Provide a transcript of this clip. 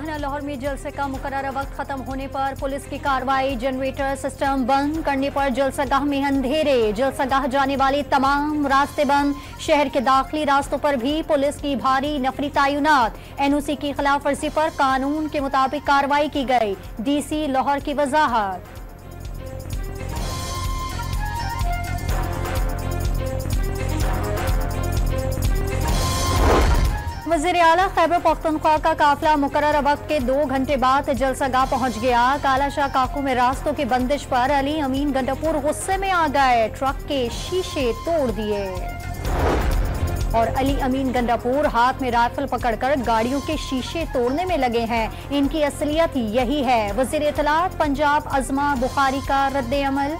कहना लाहौर में जलसे का मुकर वक्त खत्म होने पर पुलिस की कार्रवाई, जनरेटर सिस्टम बंद करने पर जलसगाह में अंधेरे। जलसगाह जाने वाले तमाम रास्ते बंद। शहर के दाखिली रास्तों पर भी पुलिस की भारी नफरी तैनात। एनओसी की खिलाफ वर्जी पर कानून के मुताबिक कार्रवाई की गई। डीसी लाहौर की वजाहत। वज़ीर अला खैबर पख्तनख्वा का काफिला मुकर वक्त के दो घंटे बाद जलसागाह पहुँच गया। कालाशाह काकू में रास्तों की बंदिश पर अली अमीन गंडापुर गुस्से में आ गए। ट्रक के शीशे तोड़ दिए। और अली अमीन गंडापुर हाथ में राइफल पकड़कर गाड़ियों के शीशे तोड़ने में लगे हैं। इनकी असलियत यही है। वज़ीर इतलात पंजाब अजमा बुखारी का रद्द अमल